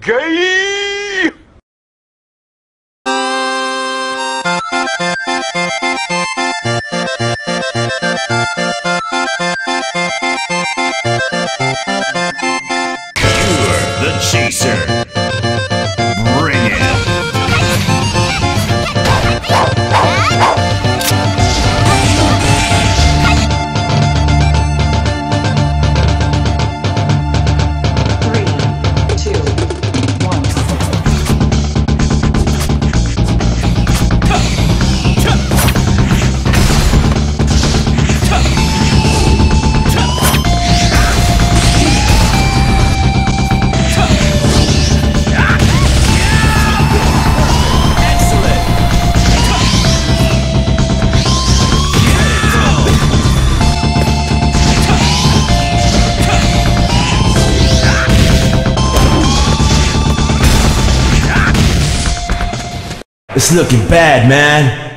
Gay! It's looking bad, man.